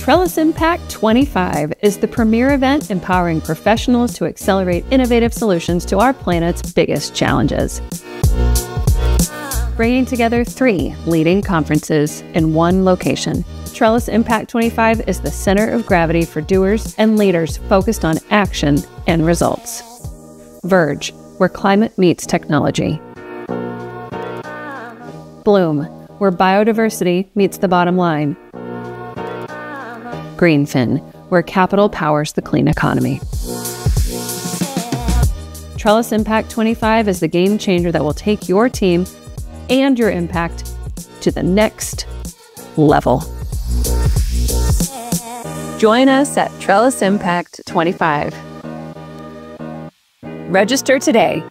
Trellis Impact 25 is the premier event empowering professionals to accelerate innovative solutions to our planet's biggest challenges. Bringing together three leading conferences in one location, Trellis Impact 25 is the center of gravity for doers and leaders focused on action and results. Verge, where climate meets technology. Bloom, where biodiversity meets the bottom line. Greenfin, where capital powers the clean economy. Trellis Impact 25 is the game changer that will take your team and your impact to the next level. Join us at Trellis Impact 25. Register today